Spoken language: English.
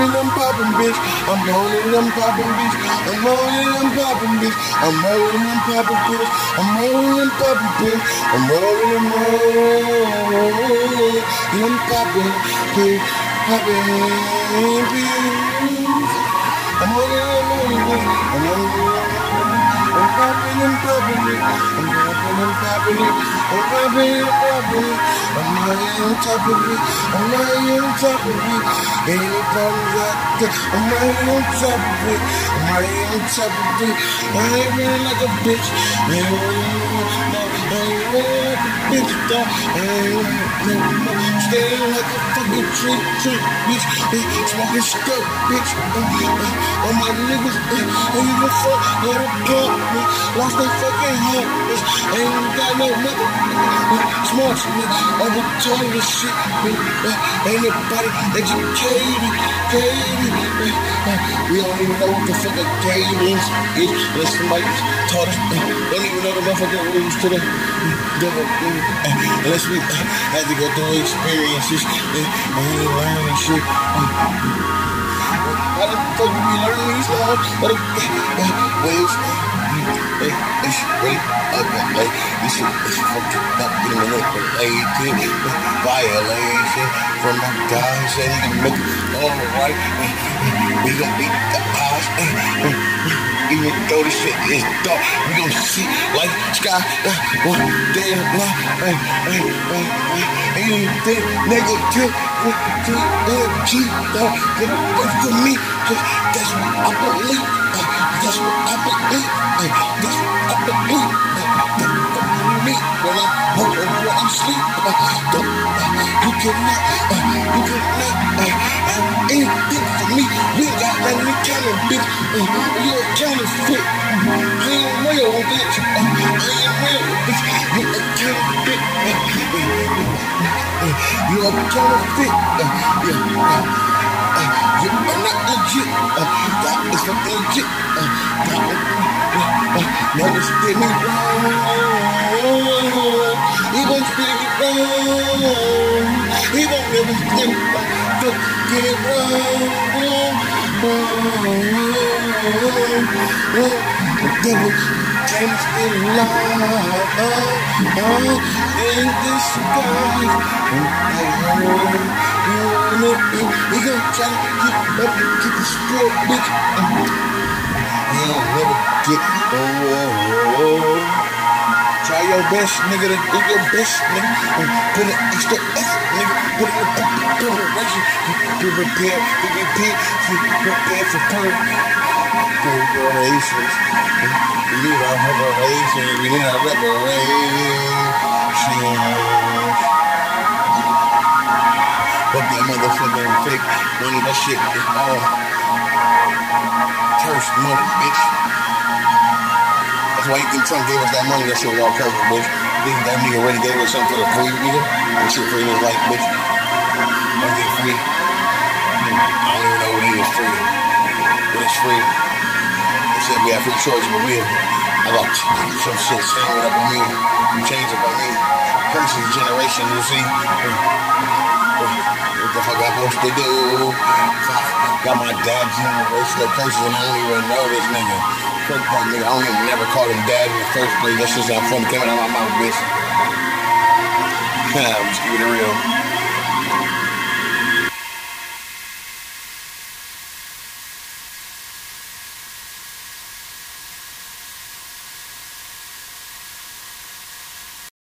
and I'm popping, bitch. I'm and I'm popping, bitch. I'm and I'm popping, bitch. I'm rolling I'm popping, bitch. I'm rolling and popping, bitch. I'm rolling I'm popping, bitch. Popping, bitch. I'm rolling rolling, bitch. I'm rolling I'm popping and popping it. I'm popping and popping it. I'm and popping it. I'm right on top of it. I'm right on top of it. Any problems out there, I'm right on top of it. I'm right on top of it. I ain't running like a bitch. I ain't running, no, ain't like a bitch. I ain't running, no, no. Standing like a fucking tree, tree, bitch. Smoking stuff, bitch. All my niggas, ain't even fuck, let them pump me. Lost their fucking heart, bitch. Ain't got no mother, smart shit. Over told this uh, shit. Ain't nobody educated, educated. Uh, we don't even know what the fuck a game is. Unless somebody taught us, don't even know the motherfucking rules to the devil. Unless we had to go through experiences, and learn learning shit. How the fuck we be learning these laws? What the ways? Hey, it's really ugly. Like, this shit is fucking up. You know, manipulated. Violation from my guy. Said he can make it all right. We gon' beat the odds. Even though this shit is dark, we gon' see like sky. One day of life. Anything negative. Energy, don't get away from me. That's what I believe. Uh, that's what I you cannot, you cannot have anything for me. We ain't got nothing to count bitch. You a counterfeit. I ain't real, bitch. I ain't real, bitch. You a counterfeit. You a counterfeit. Yeah. Uh, you are not legit. Uh, that is not legit. Uh, that, uh, uh, never steer me wrong. He won't me. He won't never steer me wrong. Don't get it wrong. The devil can still lie uh, uh, in disguise. You we gon' try to get up, get the sport, bitch. You don't never get oh, oh, Try your best, nigga, to do your best, nigga. Put an extra effort, nigga. Put in the preparation. Be prepared, be prepared, be prepared for preparations. We need our reparations. We need our reparations. But that motherfucking fake money, that shit is all cursed money, bitch. That's why you think Trump gave us that money, that shit was all covered, bitch. You that nigga already gave us something for the free, nigga? That shit free was like, bitch. That shit free. I don't even know what he was free. But it's free. They said we have free choice, but we I got some shit hanging up on me. Some change up on me. Cursing generation, you see. What the fuck I'm supposed to do? Got my dad generational curses and I don't even know this nigga. Fuck that nigga. I don't even never call him dad in the first place. That's just how fun came out of my mouth, bitch. I'm just keeping it real.